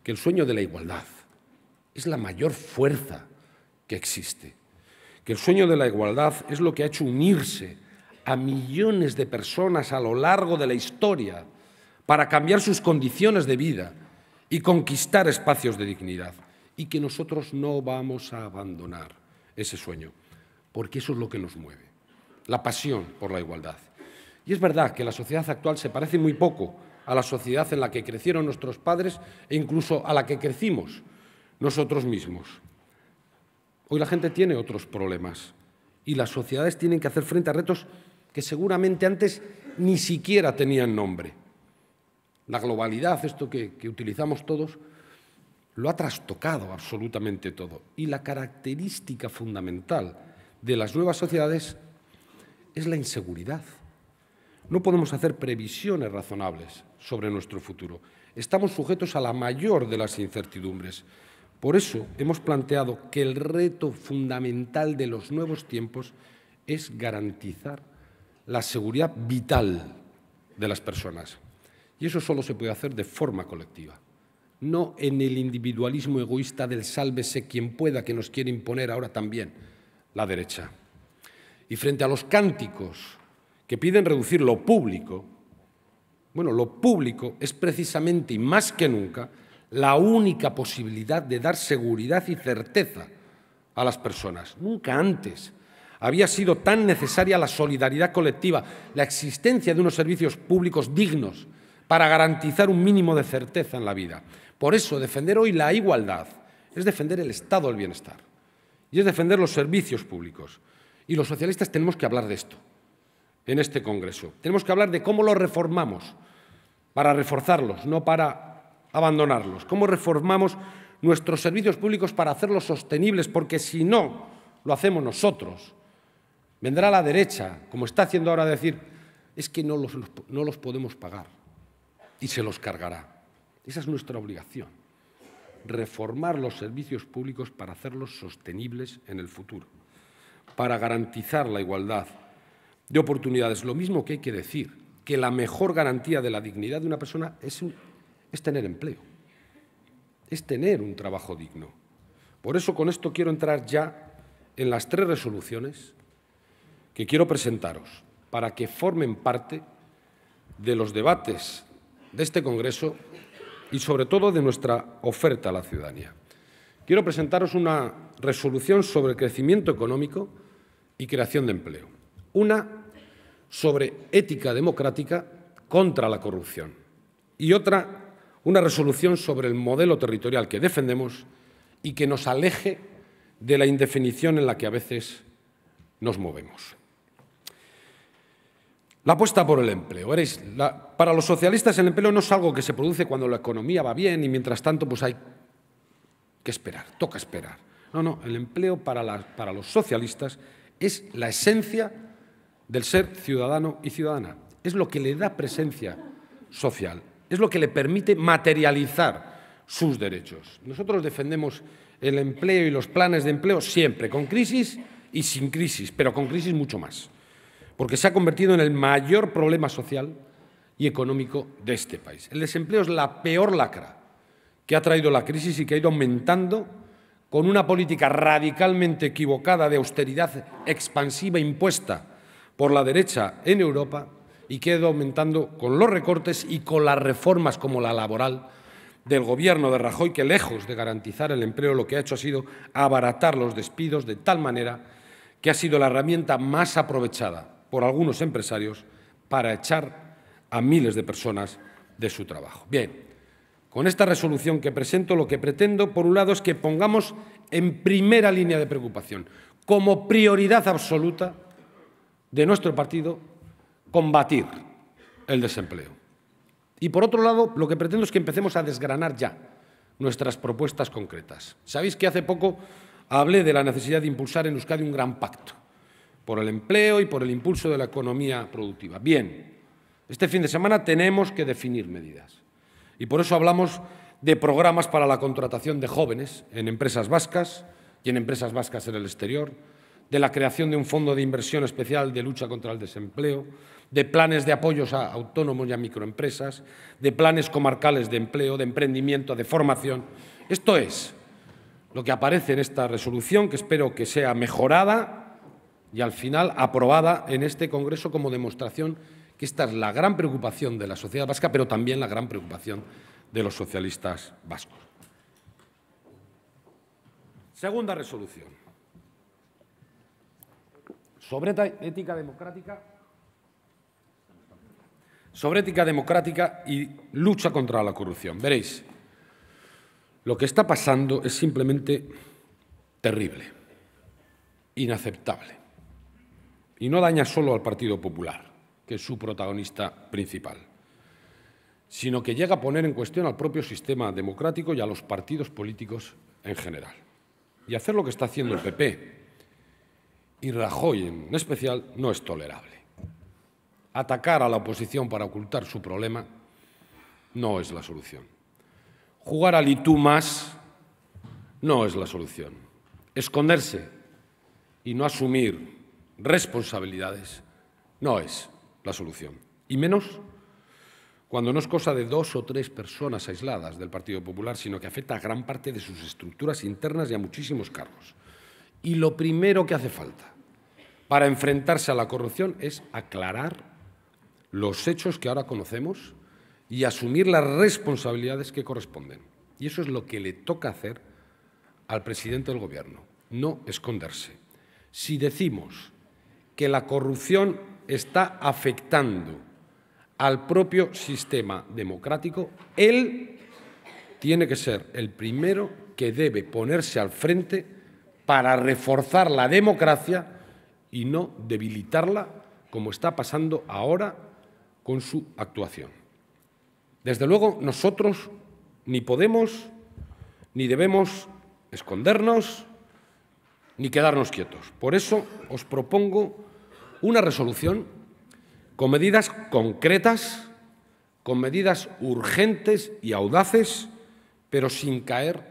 que el sueño de la igualdad es la mayor fuerza que existe que el sueño de la igualdad es lo que ha hecho unirse a millones de personas a lo largo de la historia para cambiar sus condiciones de vida y conquistar espacios de dignidad. Y que nosotros no vamos a abandonar ese sueño, porque eso es lo que nos mueve, la pasión por la igualdad. Y es verdad que la sociedad actual se parece muy poco a la sociedad en la que crecieron nuestros padres e incluso a la que crecimos nosotros mismos. Hoy la gente tiene otros problemas y las sociedades tienen que hacer frente a retos que seguramente antes ni siquiera tenían nombre. La globalidad, esto que, utilizamos todos, lo ha trastocado absolutamente todo. Y la característica fundamental de las nuevas sociedades es la inseguridad. No podemos hacer previsiones razonables sobre nuestro futuro. Estamos sujetos a la mayor de las incertidumbres. Por eso hemos planteado que el reto fundamental de los nuevos tiempos es garantizar la seguridad vital de las personas. Y eso solo se puede hacer de forma colectiva, no en el individualismo egoísta del sálvese quien pueda que nos quiere imponer ahora también la derecha. Y frente a los cánticos que piden reducir lo público, bueno, lo público es precisamente y más que nunca la única posibilidad de dar seguridad y certeza a las personas. Nunca antes había sido tan necesaria la solidaridad colectiva, la existencia de unos servicios públicos dignos para garantizar un mínimo de certeza en la vida. Por eso, defender hoy la igualdad es defender el estado del bienestar y es defender los servicios públicos. Y los socialistas tenemos que hablar de esto en este Congreso. Tenemos que hablar de cómo los reformamos para reforzarlos, no para abandonarlos. Cómo reformamos nuestros servicios públicos para hacerlos sostenibles, porque si no lo hacemos nosotros, vendrá la derecha, como está haciendo ahora, a decir, es que no los, no los podemos pagar y se los cargará. Esa es nuestra obligación, reformar los servicios públicos para hacerlos sostenibles en el futuro, para garantizar la igualdad de oportunidades. Lo mismo que hay que decir, que la mejor garantía de la dignidad de una persona es, tener empleo, es tener un trabajo digno. Por eso con esto quiero entrar ya en las tres resoluciones que quiero presentaros para que formen parte de los debates de este Congreso y sobre todo de nuestra oferta a la ciudadanía. Quiero presentaros una resolución sobre crecimiento económico y creación de empleo. Una sobre ética democrática contra la corrupción y otra, una resolución sobre el modelo territorial que defendemos y que nos aleje de la indefinición en la que a veces nos movemos. La apuesta por el empleo. Para los socialistas el empleo no es algo que se produce cuando la economía va bien y mientras tanto pues hay que esperar, toca esperar. No, no, el empleo para, para los socialistas es la esencia del ser ciudadano y ciudadana. Es lo que le da presencia social, es lo que le permite materializar sus derechos. Nosotros defendemos el empleo y los planes de empleo siempre, con crisis y sin crisis, pero con crisis mucho más porque se ha convertido en el mayor problema social y económico de este país. El desempleo es la peor lacra que ha traído la crisis y que ha ido aumentando con una política radicalmente equivocada de austeridad expansiva impuesta por la derecha en Europa y que ha ido aumentando con los recortes y con las reformas como la laboral del Gobierno de Rajoy, que lejos de garantizar el empleo lo que ha hecho ha sido abaratar los despidos de tal manera que ha sido la herramienta más aprovechada por algunos empresarios para echar a miles de personas de su trabajo. Bien, con esta resolución que presento lo que pretendo, por un lado, es que pongamos en primera línea de preocupación, como prioridad absoluta de nuestro partido, combatir el desempleo. Y por otro lado, lo que pretendo es que empecemos a desgranar ya nuestras propuestas concretas. Sabéis que hace poco hablé de la necesidad de impulsar en Euskadi un gran pacto por el empleo y por el impulso de la economía productiva. Bien, este fin de semana tenemos que definir medidas y por eso hablamos de programas para la contratación de jóvenes en empresas vascas y en empresas vascas en el exterior, de la creación de un fondo de inversión especial de lucha contra el desempleo, de planes de apoyos a autónomos y a microempresas, de planes comarcales de empleo, de emprendimiento, de formación. Esto es lo que aparece en esta resolución, que espero que sea mejorada y al final aprobada en este Congreso como demostración que esta es la gran preocupación de la sociedad vasca, pero también la gran preocupación de los socialistas vascos. Segunda resolución. Sobre ética democrática. Sobre ética democrática y lucha contra la corrupción. Veréis, lo que está pasando es simplemente terrible, inaceptable. Y no daña solo al Partido Popular, que es su protagonista principal, sino que llega a poner en cuestión al propio sistema democrático y a los partidos políticos en general. Y hacer lo que está haciendo el PP y Rajoy en especial no es tolerable. atacar a la oposición para ocultar su problema no es la solución. Jugar al y más no es la solución. Esconderse y no asumir responsabilidades no es la solución. Y menos cuando no es cosa de dos o tres personas aisladas del Partido Popular, sino que afecta a gran parte de sus estructuras internas y a muchísimos cargos. Y lo primero que hace falta para enfrentarse a la corrupción es aclarar los hechos que ahora conocemos y asumir las responsabilidades que corresponden. Y eso es lo que le toca hacer al presidente del Gobierno, no esconderse. Si decimos que la corrupción está afectando al propio sistema democrático, él tiene que ser el primero que debe ponerse al frente para reforzar la democracia y no debilitarla como está pasando ahora con su actuación. Desde luego, nosotros ni podemos ni debemos escondernos ni quedarnos quietos. Por eso os propongo una resolución con medidas concretas, con medidas urgentes y audaces, pero sin caer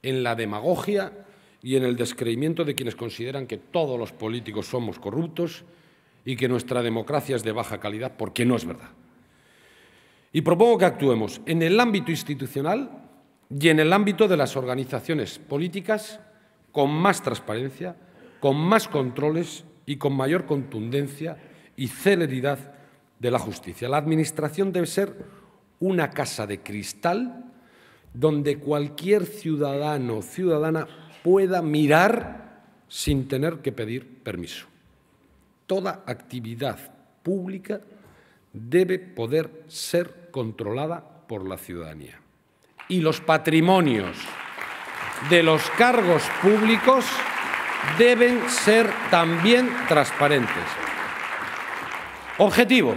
en la demagogia y en el descreimiento de quienes consideran que todos los políticos somos corruptos y que nuestra democracia es de baja calidad, porque no es verdad. Y propongo que actuemos en el ámbito institucional y en el ámbito de las organizaciones políticas con más transparencia, con más controles y con mayor contundencia y celeridad de la justicia. La Administración debe ser una casa de cristal donde cualquier ciudadano o ciudadana pueda mirar sin tener que pedir permiso. Toda actividad pública debe poder ser controlada por la ciudadanía. Y los patrimonios de los cargos públicos deben ser también transparentes. Objetivo,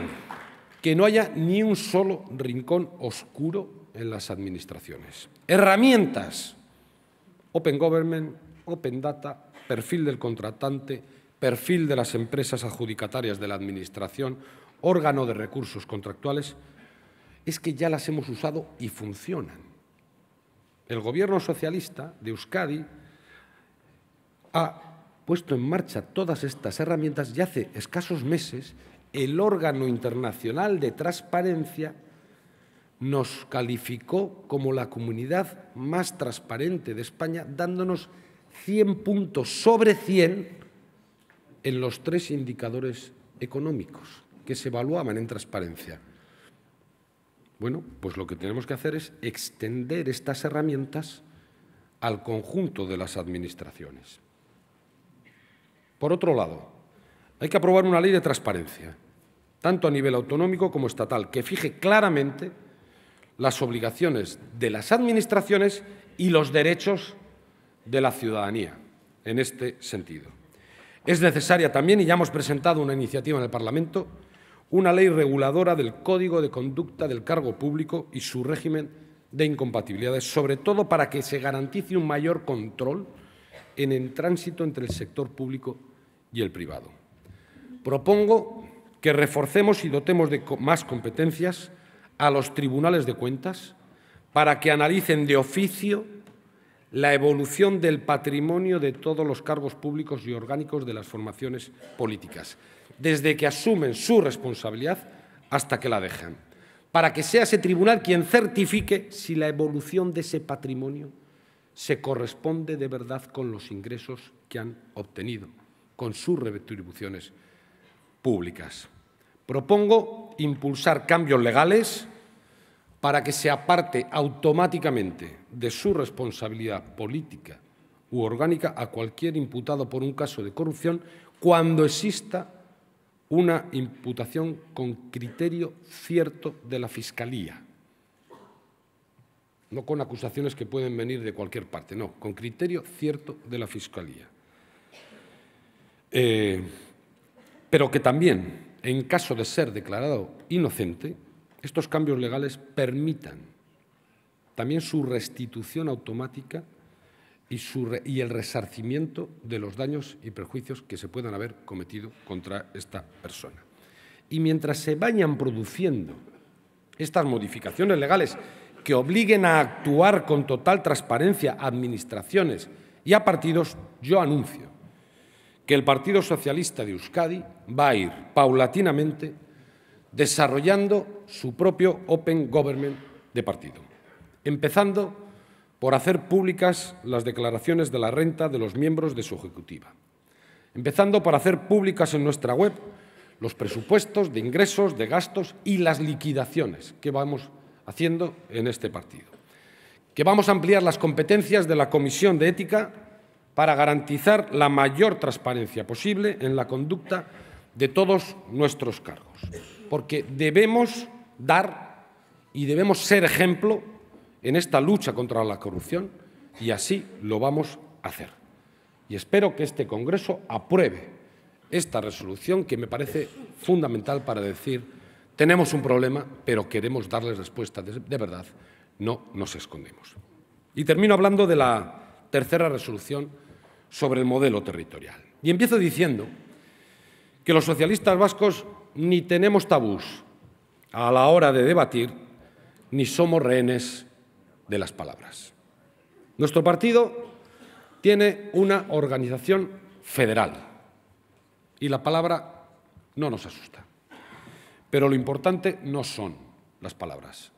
que no haya ni un solo rincón oscuro en las administraciones. Herramientas, Open Government, Open Data, perfil del contratante, perfil de las empresas adjudicatarias de la Administración, órgano de recursos contractuales, es que ya las hemos usado y funcionan. El Gobierno socialista de Euskadi ha puesto en marcha todas estas herramientas y hace escasos meses el órgano internacional de transparencia nos calificó como la comunidad más transparente de España, dándonos 100 puntos sobre 100 en los tres indicadores económicos que se evaluaban en transparencia. Bueno, pues lo que tenemos que hacer es extender estas herramientas al conjunto de las administraciones. Por otro lado, hay que aprobar una ley de transparencia, tanto a nivel autonómico como estatal, que fije claramente las obligaciones de las administraciones y los derechos de la ciudadanía en este sentido. Es necesaria también, y ya hemos presentado una iniciativa en el Parlamento, una ley reguladora del Código de Conducta del Cargo Público y su régimen de incompatibilidades, sobre todo para que se garantice un mayor control en el tránsito entre el sector público y el privado. Propongo que reforcemos y dotemos de más competencias a los tribunales de cuentas para que analicen de oficio la evolución del patrimonio de todos los cargos públicos y orgánicos de las formaciones políticas, desde que asumen su responsabilidad hasta que la dejan, para que sea ese tribunal quien certifique si la evolución de ese patrimonio se corresponde de verdad con los ingresos que han obtenido, con sus retribuciones públicas. Propongo impulsar cambios legales para que se aparte automáticamente de su responsabilidad política u orgánica a cualquier imputado por un caso de corrupción cuando exista una imputación con criterio cierto de la Fiscalía, no con acusaciones que pueden venir de cualquier parte, no, con criterio cierto de la Fiscalía. Eh, pero que también, en caso de ser declarado inocente, estos cambios legales permitan también su restitución automática y, el resarcimiento de los daños y perjuicios que se puedan haber cometido contra esta persona. y mientras se vayan produciendo estas modificaciones legales que obliguen a actuar con total transparencia a administraciones y a partidos, yo anuncio que el Partido Socialista de Euskadi va a ir paulatinamente desarrollando su propio Open Government de partido, empezando por hacer públicas las declaraciones de la renta de los miembros de su ejecutiva, empezando por hacer públicas en nuestra web los presupuestos de ingresos, de gastos y las liquidaciones que vamos haciendo en este partido. Que vamos a ampliar las competencias de la Comisión de Ética para garantizar la mayor transparencia posible en la conducta de todos nuestros cargos. Porque debemos dar y debemos ser ejemplo en esta lucha contra la corrupción y así lo vamos a hacer. Y espero que este Congreso apruebe esta resolución que me parece fundamental para decir tenemos un problema, pero queremos darles respuesta de, de verdad, no nos escondemos. Y termino hablando de la tercera resolución sobre el modelo territorial. Y empiezo diciendo que los socialistas vascos ni tenemos tabús a la hora de debatir, ni somos rehenes de las palabras. Nuestro partido tiene una organización federal y la palabra no nos asusta. Pero lo importante no son las palabras,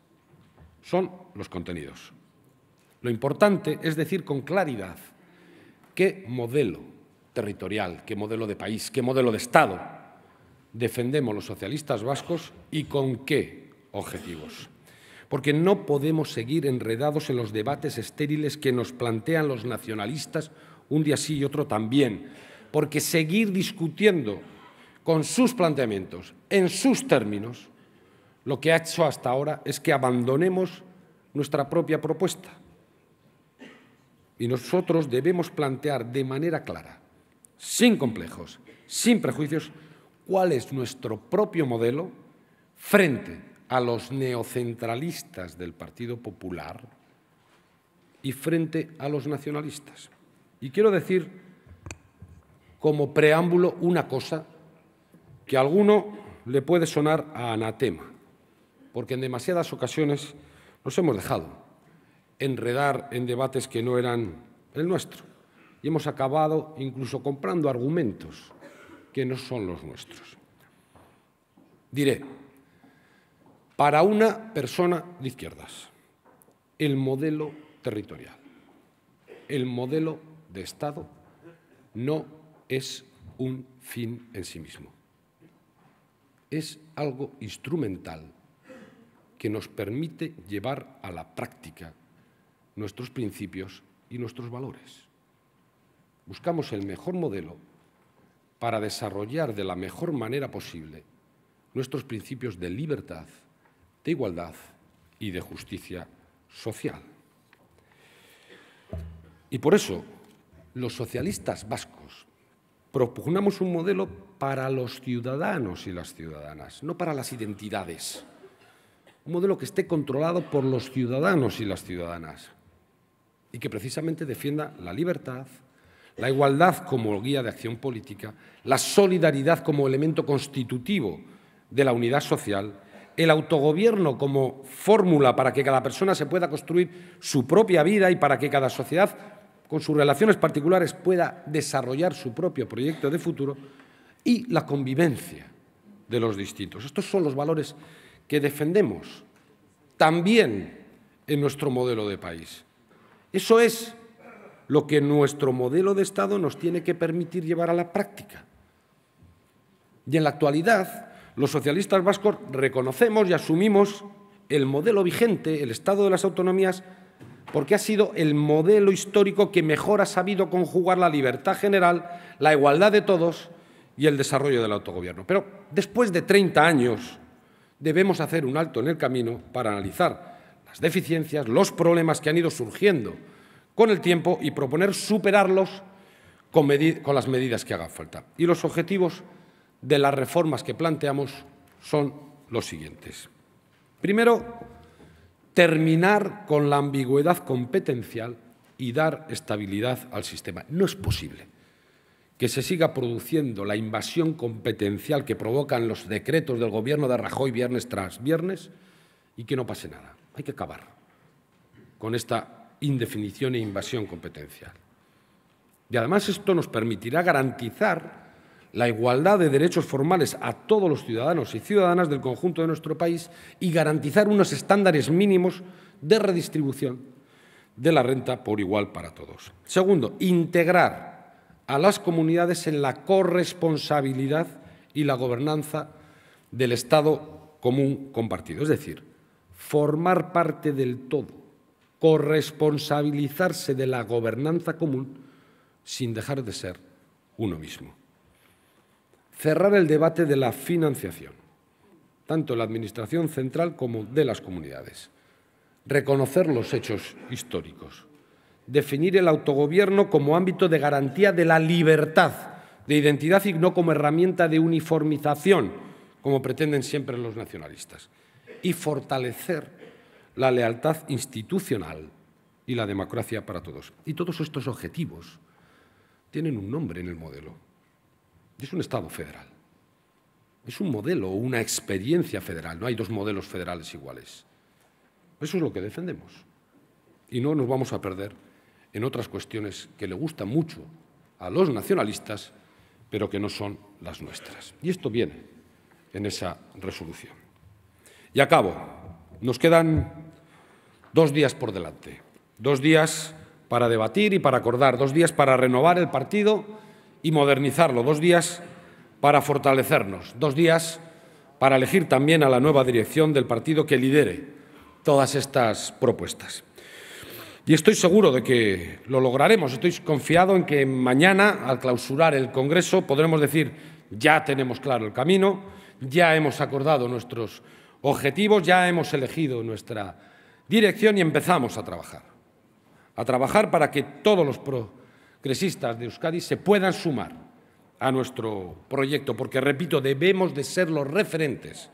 son los contenidos. Lo importante es decir con claridad qué modelo territorial, qué modelo de país, qué modelo de Estado defendemos los socialistas vascos y con qué objetivos. Porque no podemos seguir enredados en los debates estériles que nos plantean los nacionalistas un día sí y otro también, porque seguir discutiendo con sus planteamientos, en sus términos, lo que ha hecho hasta ahora es que abandonemos nuestra propia propuesta. Y nosotros debemos plantear de manera clara, sin complejos, sin prejuicios, cuál es nuestro propio modelo frente a los neocentralistas del Partido Popular y frente a los nacionalistas. Y quiero decir como preámbulo una cosa que a alguno le puede sonar a anatema, porque en demasiadas ocasiones nos hemos dejado enredar en debates que no eran el nuestro y hemos acabado incluso comprando argumentos que no son los nuestros. Diré, para una persona de izquierdas, el modelo territorial, el modelo de Estado no es un fin en sí mismo. Es algo instrumental que nos permite llevar a la práctica nuestros principios y nuestros valores. Buscamos el mejor modelo para desarrollar de la mejor manera posible nuestros principios de libertad, de igualdad y de justicia social. Y por eso los socialistas vascos propugnamos un modelo para los ciudadanos y las ciudadanas, no para las identidades. Un modelo que esté controlado por los ciudadanos y las ciudadanas y que precisamente defienda la libertad, la igualdad como guía de acción política, la solidaridad como elemento constitutivo de la unidad social, el autogobierno como fórmula para que cada persona se pueda construir su propia vida y para que cada sociedad con sus relaciones particulares pueda desarrollar su propio proyecto de futuro y la convivencia de los distintos. Estos son los valores que defendemos también en nuestro modelo de país. Eso es lo que nuestro modelo de Estado nos tiene que permitir llevar a la práctica. Y en la actualidad, los socialistas vascos reconocemos y asumimos el modelo vigente, el Estado de las autonomías, porque ha sido el modelo histórico que mejor ha sabido conjugar la libertad general, la igualdad de todos y el desarrollo del autogobierno. Pero después de 30 años debemos hacer un alto en el camino para analizar las deficiencias, los problemas que han ido surgiendo con el tiempo y proponer superarlos con, con las medidas que hagan falta. Y los objetivos de las reformas que planteamos son los siguientes. Primero, terminar con la ambigüedad competencial y dar estabilidad al sistema. No es posible que se siga produciendo la invasión competencial que provocan los decretos del Gobierno de Rajoy viernes tras viernes y que no pase nada. Hay que acabar con esta indefinición e invasión competencial. Y además esto nos permitirá garantizar la igualdad de derechos formales a todos los ciudadanos y ciudadanas del conjunto de nuestro país y garantizar unos estándares mínimos de redistribución de la renta por igual para todos. Segundo, integrar a las comunidades en la corresponsabilidad y la gobernanza del Estado común compartido, es decir, formar parte del todo, corresponsabilizarse de la gobernanza común sin dejar de ser uno mismo. Cerrar el debate de la financiación, tanto en la Administración central como de las comunidades. Reconocer los hechos históricos definir el autogobierno como ámbito de garantía de la libertad de identidad y no como herramienta de uniformización, como pretenden siempre los nacionalistas, y fortalecer la lealtad institucional y la democracia para todos. Y todos estos objetivos tienen un nombre en el modelo. Es un Estado federal. Es un modelo una experiencia federal. No hay dos modelos federales iguales. Eso es lo que defendemos. Y no nos vamos a perder en otras cuestiones que le gustan mucho a los nacionalistas, pero que no son las nuestras. Y esto viene en esa resolución. Y acabo. Nos quedan dos días por delante. Dos días para debatir y para acordar. Dos días para renovar el partido y modernizarlo. Dos días para fortalecernos. Dos días para elegir también a la nueva dirección del partido que lidere todas estas propuestas. Y estoy seguro de que lo lograremos. Estoy confiado en que mañana, al clausurar el Congreso, podremos decir ya tenemos claro el camino, ya hemos acordado nuestros objetivos, ya hemos elegido nuestra dirección y empezamos a trabajar. A trabajar para que todos los progresistas de Euskadi se puedan sumar a nuestro proyecto, porque, repito, debemos de ser los referentes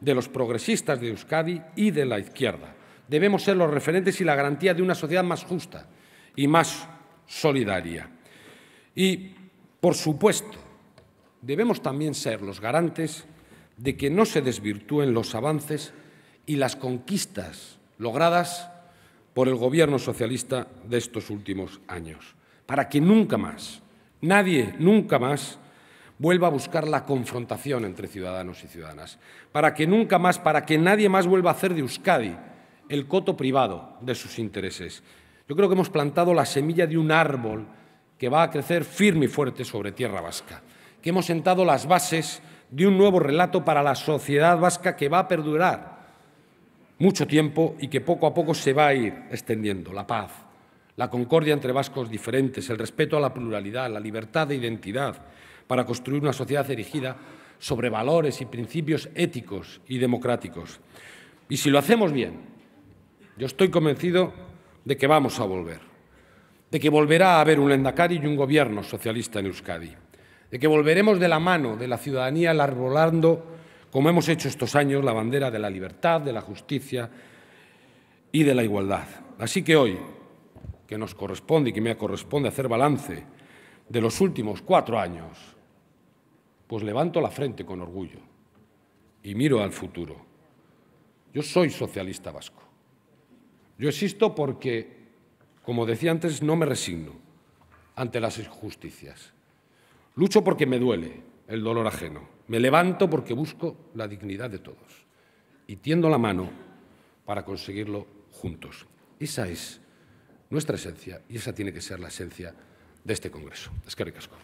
de los progresistas de Euskadi y de la izquierda debemos ser los referentes y la garantía de una sociedad más justa y más solidaria. Y, por supuesto, debemos también ser los garantes de que no se desvirtúen los avances y las conquistas logradas por el Gobierno socialista de estos últimos años, para que nunca más, nadie nunca más vuelva a buscar la confrontación entre ciudadanos y ciudadanas, para que nunca más, para que nadie más vuelva a hacer de Euskadi el coto privado de sus intereses. Yo creo que hemos plantado la semilla de un árbol que va a crecer firme y fuerte sobre tierra vasca, que hemos sentado las bases de un nuevo relato para la sociedad vasca que va a perdurar mucho tiempo y que poco a poco se va a ir extendiendo. La paz, la concordia entre vascos diferentes, el respeto a la pluralidad, la libertad de identidad, para construir una sociedad erigida sobre valores y principios éticos y democráticos. Y si lo hacemos bien, yo estoy convencido de que vamos a volver, de que volverá a haber un Lendakari y un gobierno socialista en Euskadi, de que volveremos de la mano de la ciudadanía larbolando, como hemos hecho estos años, la bandera de la libertad, de la justicia y de la igualdad. Así que hoy, que nos corresponde y que me corresponde hacer balance de los últimos cuatro años, pues levanto la frente con orgullo y miro al futuro. Yo soy socialista vasco. Yo existo porque, como decía antes, no me resigno ante las injusticias. Lucho porque me duele el dolor ajeno. Me levanto porque busco la dignidad de todos. Y tiendo la mano para conseguirlo juntos. Esa es nuestra esencia y esa tiene que ser la esencia de este Congreso. Es que ricasco.